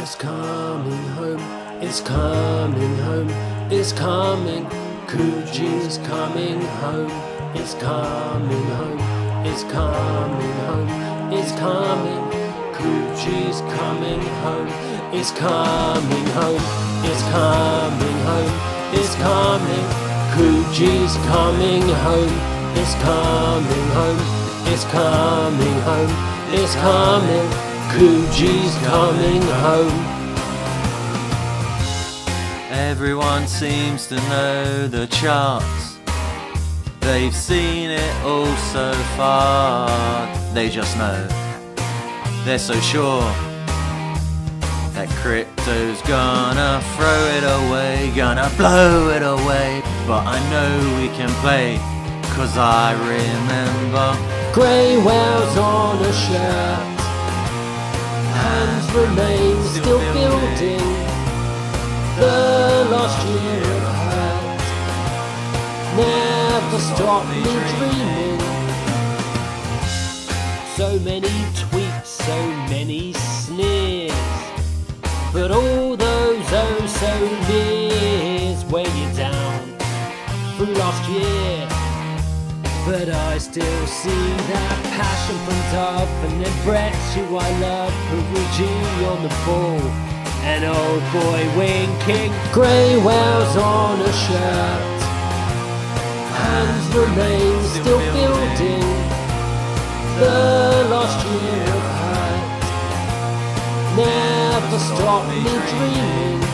It's coming home, it's coming home, it's coming. Kuji's coming home, it's coming home, it's coming home, it's coming. Kuji's coming home, it's coming home, it's coming home, it's coming. Kuji's coming home, it's coming home, it's coming home, it's coming. Kuji's coming home. Everyone seems to know the charts. They've seen it all so far. They just know. They're so sure that crypto's gonna throw it away, gonna blow it away. But I know we can play, cause I remember. Grey whales on a shirt. Remain still building. The last year of hurt never stopped me dreaming. So many tweets, so many sneers. But all those oh so years weigh you down through last year. But I still see that passion from Dove and then Brett, who I love, Peruggi on the ball. And old boy winking, grey whales on a shirt. Hands remain still building the last year of hurt. Never stop me dreaming.